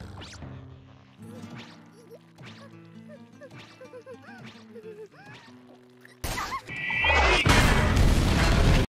you